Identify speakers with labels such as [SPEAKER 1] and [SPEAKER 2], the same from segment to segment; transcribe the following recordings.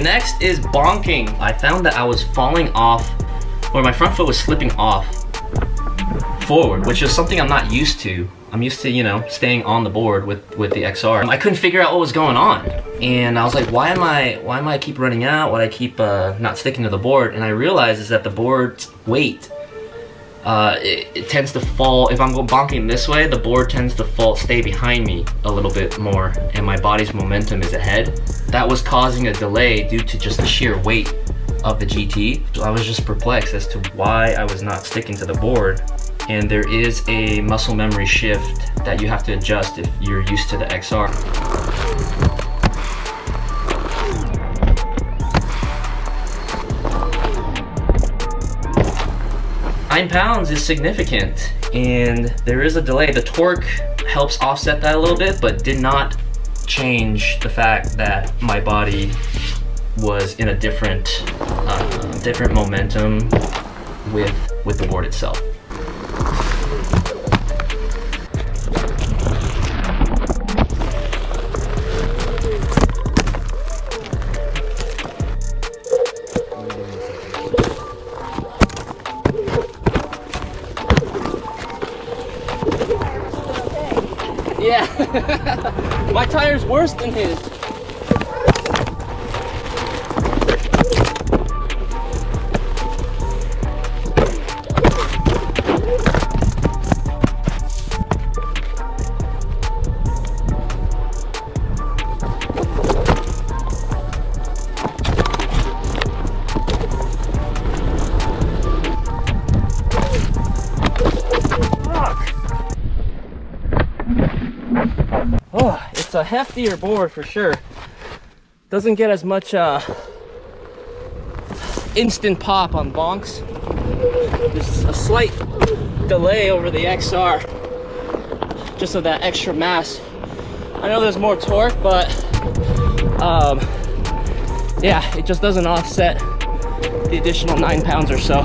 [SPEAKER 1] Next is bonking. I found that I was falling off, or my front foot was slipping off forward, which is something I'm not used to. I'm used to, you know, staying on the board with, with the XR. I couldn't figure out what was going on. And I was like, why am I, why am I keep running out? Why I keep uh, not sticking to the board? And I realized is that the board's weight, uh, it, it, tends to fall, if I'm bonking this way, the board tends to fall, stay behind me a little bit more and my body's momentum is ahead. That was causing a delay due to just the sheer weight of the GT. So I was just perplexed as to why I was not sticking to the board and there is a muscle memory shift that you have to adjust if you're used to the XR. Nine pounds is significant and there is a delay. The torque helps offset that a little bit, but did not change the fact that my body was in a different, uh, different momentum with, with the board itself. Yeah. My tire's worse than his. Oh, it's a heftier board for sure. Doesn't get as much uh, instant pop on bonks. There's a slight delay over the XR just of that extra mass. I know there's more torque, but um, yeah, it just doesn't offset the additional nine pounds or so.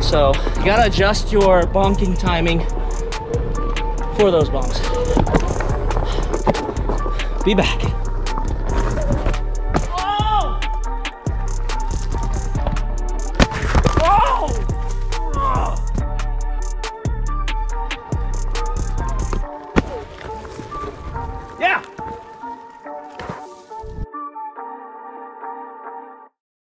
[SPEAKER 1] So you gotta adjust your bonking timing for those bonks. Be back. Yeah!